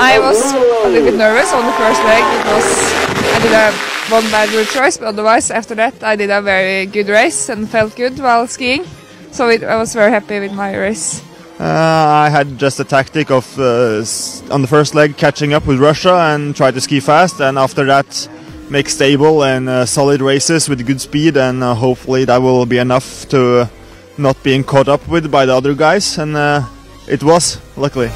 I was a little bit nervous on the first leg. Was I did a one bad route choice, but otherwise after that I did a very good race and felt good while skiing. So it, I was very happy with my race. Uh, I had just a tactic of uh, on the first leg catching up with Russia and try to ski fast, and after that make stable and uh, solid races with good speed, and uh, hopefully that will be enough to not being caught up with by the other guys, and uh, it was luckily.